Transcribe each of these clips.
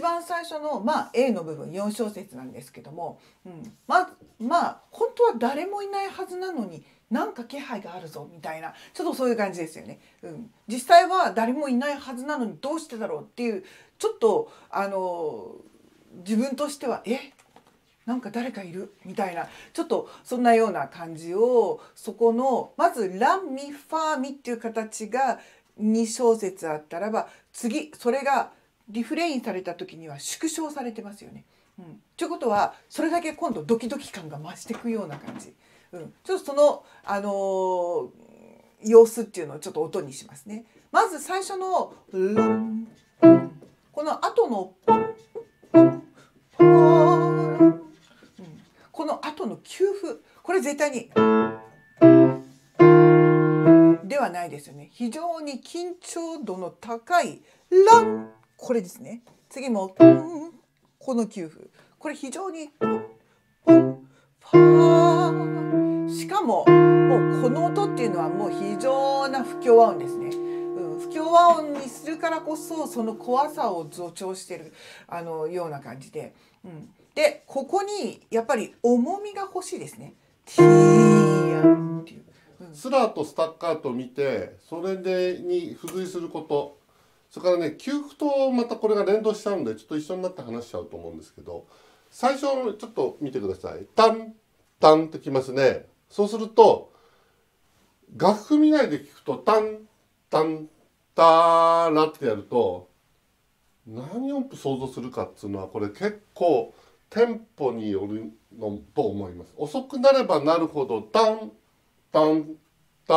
番最初の、まあ、A の部分4小節なんですけども、うん、ままあ本当は誰もいないはずなのになんか気配があるぞみたいなちょっとそういう感じですよね。うん、実際は誰もいないはずなのにどうしてだろうっていうちょっとあの自分としてはえ？なんか誰かいる？みたいなちょっとそんなような感じをそこのまず「ラミファーミ」っていう形が2小節あったらば次それがリフレインされた時には縮小されてますよね。うん、ということはそれだけ今度ドキドキ感が増していくような感じ。うん、ちょっとその、あのー、様子っていうのをちょっと音にしますね。まず最初の「ルン」この後の「ポンポンポン」この後の給付これ絶対にではないですよね。非常に緊張度の高い「ラン」これですね。次もこの給付これ非常にしかももうこの音っていうのはもう非常な不協和音ですね。うん、不協和音にするからこそその怖さを助長してるあのような感じで、うん、でここにやっぱり重みが欲しいですね。ティーンっていう。スラーとスタッカートを見てそれでに付随することそれからね給付とまたこれが連動しちゃうんでちょっと一緒になって話しちゃうと思うんですけど最初ちょっと見てください。タンタンってきますね。そうすると楽譜見ないで聞くとタンタンタラってやると何音符想像するかっつうのはこれ結構テンポによるのと思います。遅くなればなるほどタンタンタ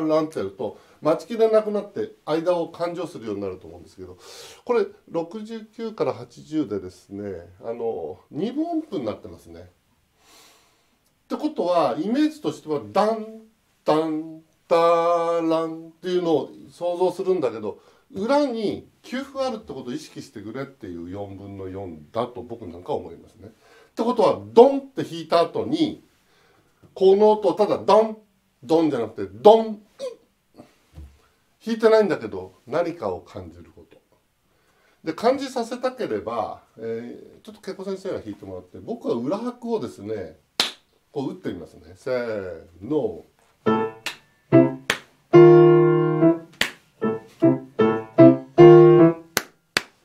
ランってやると待ちきれなくなって間を勘定するようになると思うんですけどこれ69から80でですねあの2分音符になってますね。ってことはイメージとしてはダンダンダランっていうのを想像するんだけど裏に給付あるってことを意識してくれっていう4分の4だと僕なんか思いますね。ってことはドンって弾いた後にこの音ただドンドンじゃなくてドン弾いてないんだけど何かを感じること。で感じさせたければ、えー、ちょっと恵子先生が弾いてもらって僕は裏拍をですねこう打ってみますね。せーの。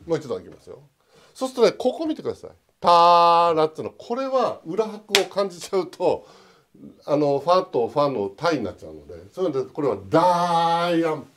もう一度いきますよ。そうするとねここ見てください「ターラ」っていうのこれは裏拍を感じちゃうとあのファとファのタイになっちゃうのでそういうのでこれは「ダイアン」